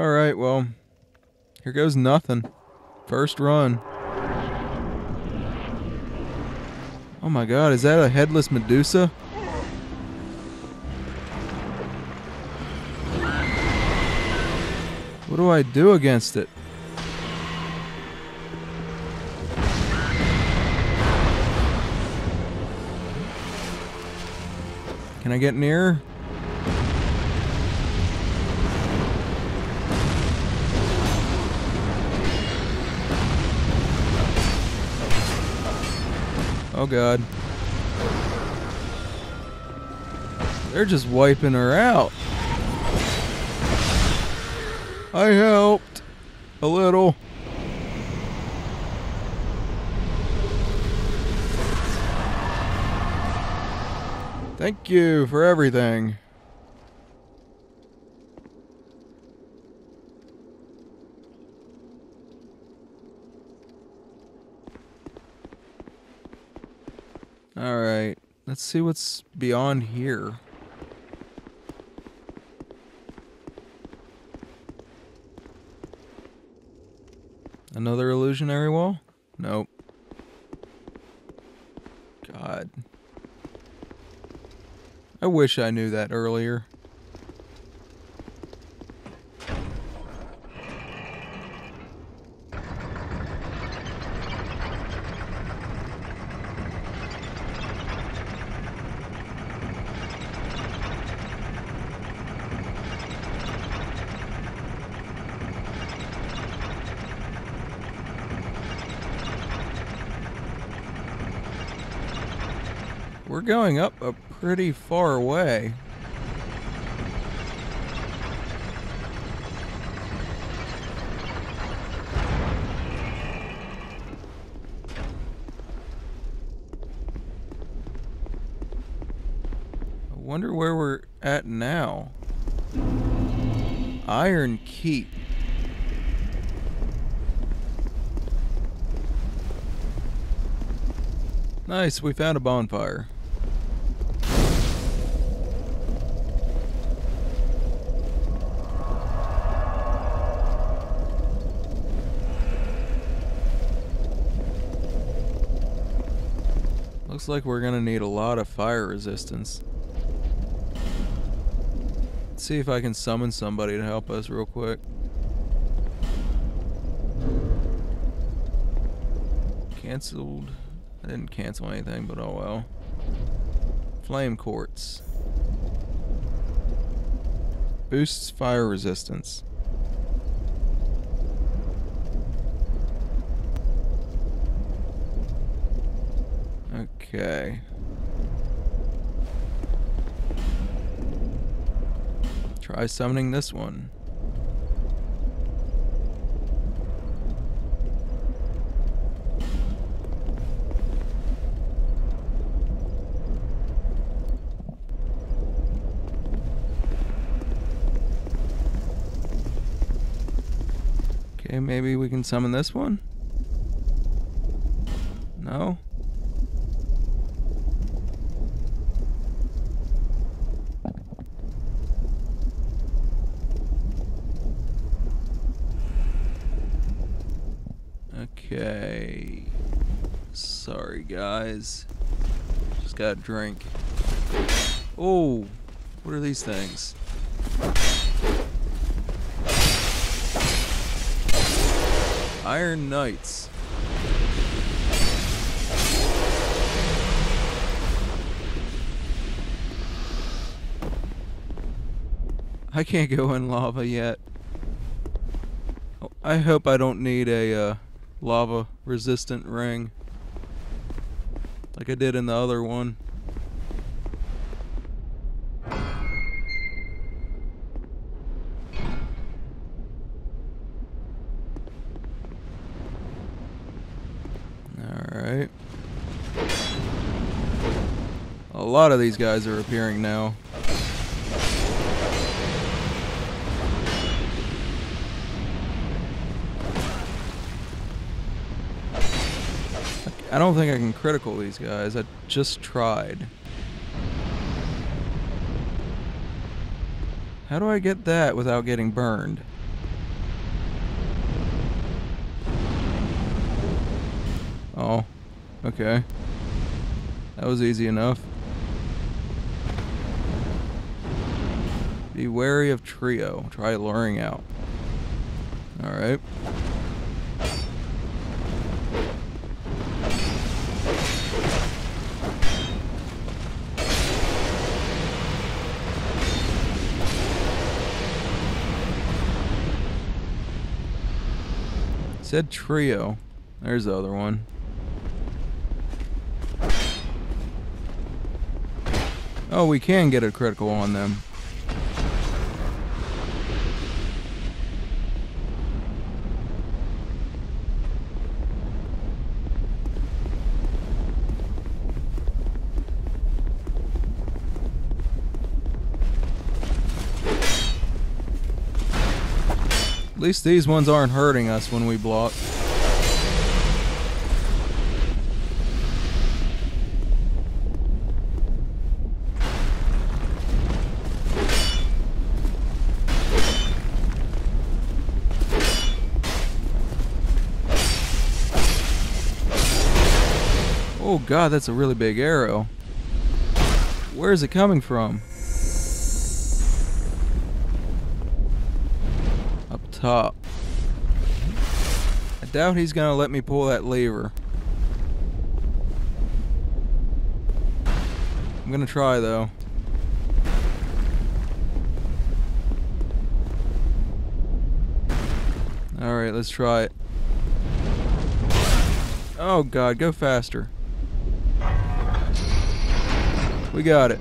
Alright, well, here goes nothing. First run. Oh my god, is that a headless Medusa? What do I do against it? Can I get near? Oh god. They're just wiping her out. I helped. A little. Thank you for everything. Alright, let's see what's beyond here. Another illusionary wall? Nope. God. I wish I knew that earlier. We're going up a pretty far way. I wonder where we're at now. Iron Keep. Nice, we found a bonfire. Like we're gonna need a lot of fire resistance. Let's see if I can summon somebody to help us real quick. Cancelled. I didn't cancel anything, but oh well. Flame quartz. Boosts fire resistance. Okay. Try summoning this one. Okay, maybe we can summon this one? No? Okay. Sorry, guys. Just got a drink. Oh, what are these things? Iron Knights. I can't go in lava yet. Oh, I hope I don't need a uh, lava resistant ring like I did in the other one. Alright. A lot of these guys are appearing now. I don't think I can critical these guys. I just tried. How do I get that without getting burned? Oh, okay. That was easy enough. Be wary of trio. Try luring out. Alright. Said trio. There's the other one. Oh, we can get a critical on them. At least these ones aren't hurting us when we block. Oh god, that's a really big arrow. Where is it coming from? Top. I doubt he's gonna let me pull that lever. I'm gonna try though. Alright, let's try it. Oh god, go faster. We got it.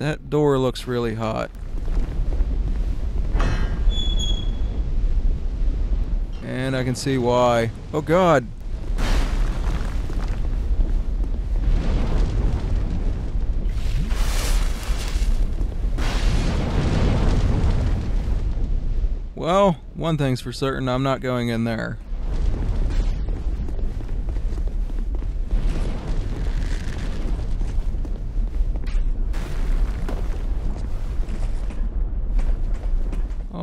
That door looks really hot. And I can see why. Oh god. Well, one thing's for certain, I'm not going in there.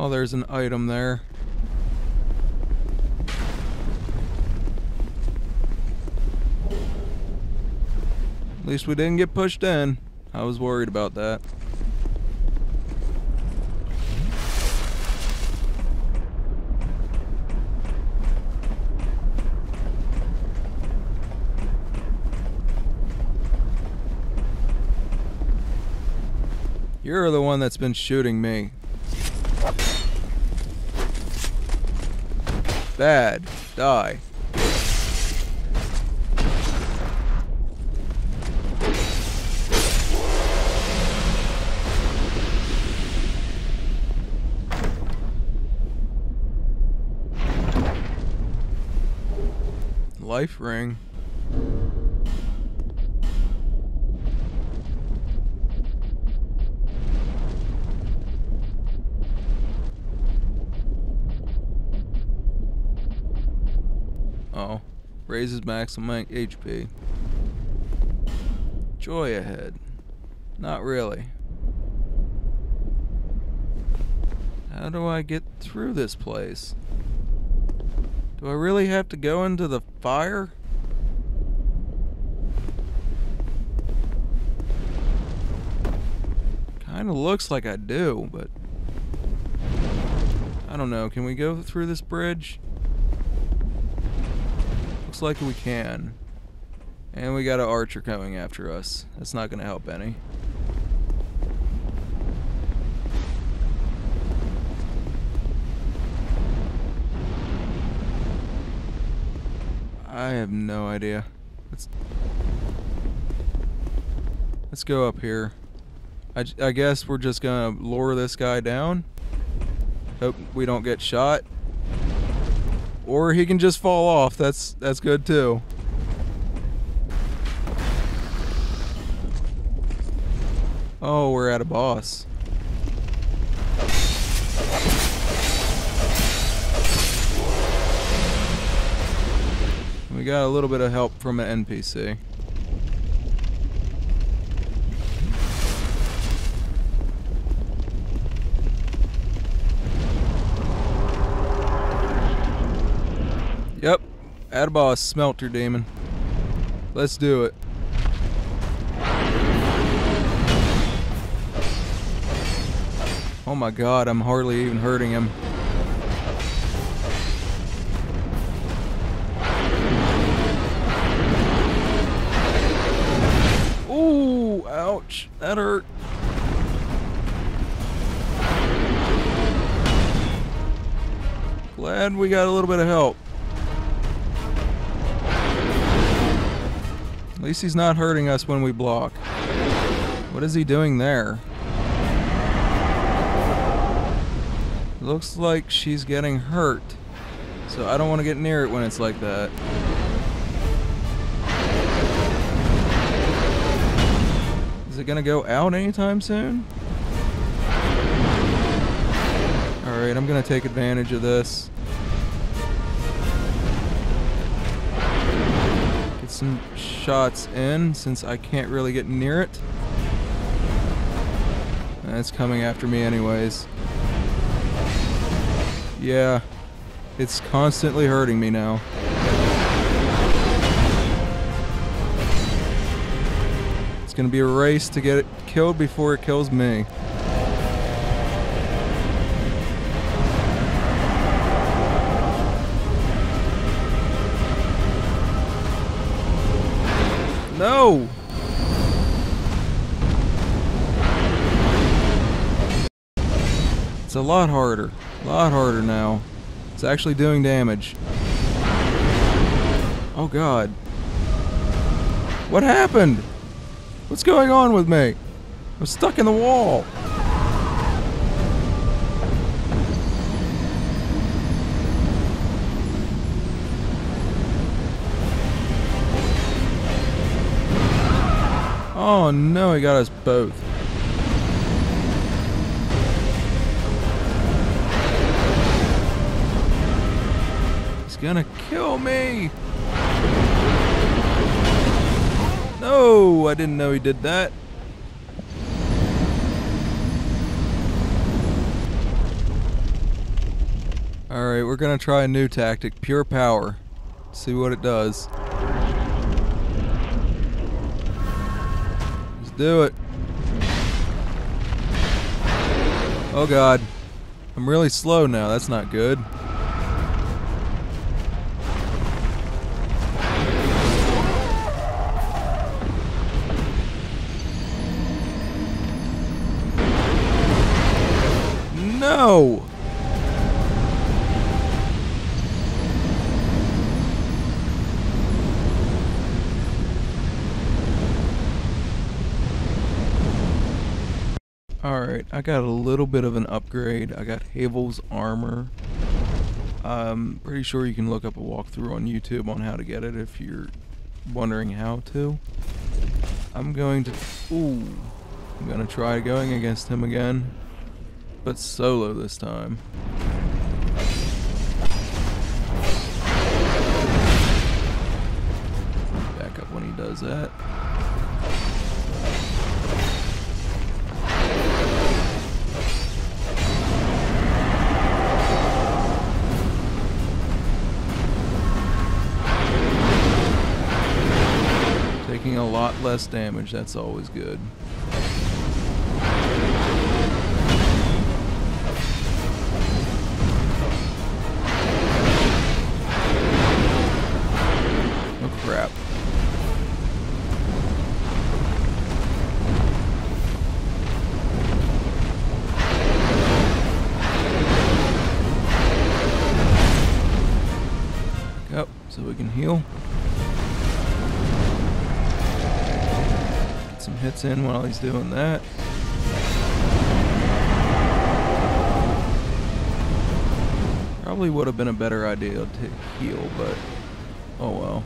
Oh, there's an item there. At least we didn't get pushed in. I was worried about that. You're the one that's been shooting me. Bad. Die. Life ring. Raises maximum HP. Joy ahead. Not really. How do I get through this place? Do I really have to go into the fire? Kinda looks like I do, but... I don't know, can we go through this bridge? Looks like we can. And we got an archer coming after us. That's not gonna help any. I have no idea. Let's Let's go up here. I, I guess we're just gonna lure this guy down. Hope we don't get shot. Or he can just fall off. That's that's good too. Oh, we're at a boss. We got a little bit of help from an NPC. Attaboss, Smelter Demon. Let's do it. Oh my god, I'm hardly even hurting him. Ooh, ouch. That hurt. Glad we got a little bit of help. At least he's not hurting us when we block. What is he doing there? Looks like she's getting hurt. So I don't want to get near it when it's like that. Is it gonna go out anytime soon? Alright, I'm gonna take advantage of this. Get some shots in since I can't really get near it. It's coming after me anyways. Yeah, it's constantly hurting me now. It's gonna be a race to get it killed before it kills me. A lot harder. A lot harder now. It's actually doing damage. Oh god. What happened? What's going on with me? I'm stuck in the wall. Oh no, he got us both. Gonna kill me! No, I didn't know he did that. Alright, we're gonna try a new tactic, pure power. See what it does. Let's do it. Oh god. I'm really slow now, that's not good. Alright, I got a little bit of an upgrade. I got Havel's armor. I'm pretty sure you can look up a walkthrough on YouTube on how to get it if you're wondering how to. I'm going to... Ooh. I'm going to try going against him again. But solo this time. Back up when he does that. Less damage, that's always good. Oh so we can heal. Some hits in while he's doing that. Probably would have been a better idea to heal, but oh well.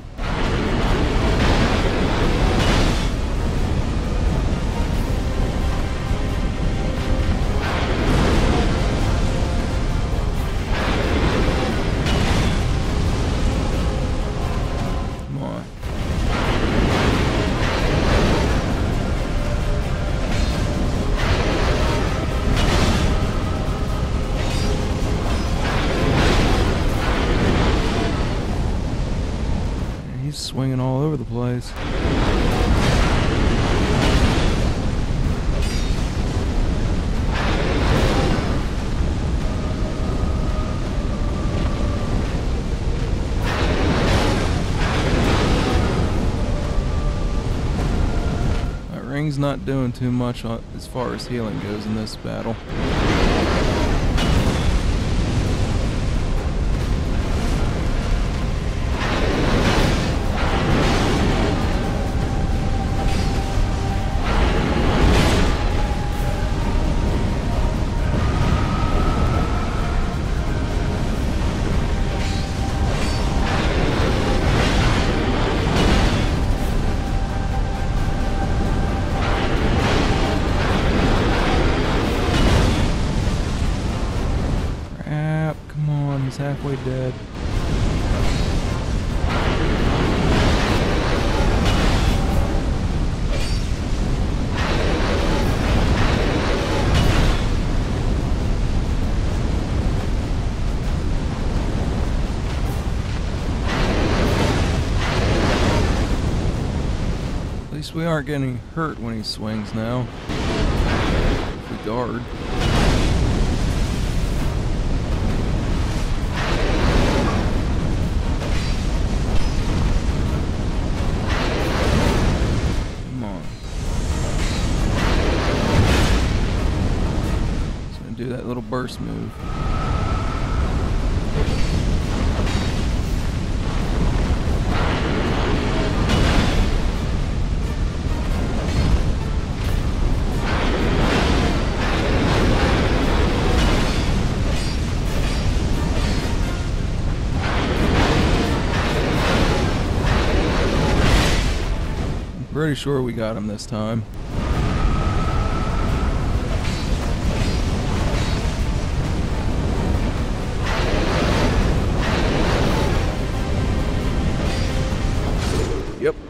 Ring's not doing too much uh, as far as healing goes in this battle. Crap, come on, he's halfway dead. At least we aren't getting hurt when he swings now. We guard. Burst move. Pretty sure we got him this time.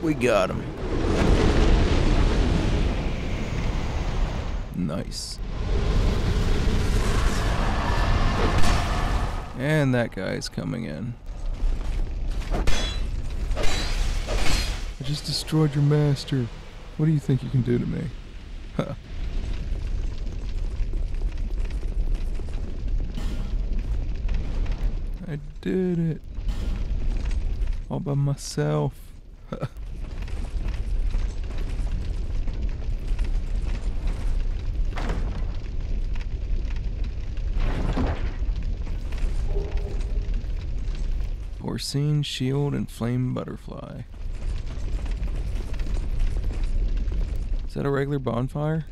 We got him. Nice. And that guy's coming in. I just destroyed your master. What do you think you can do to me? Huh. I did it. All by myself. Porcine shield and flame butterfly. Is that a regular bonfire?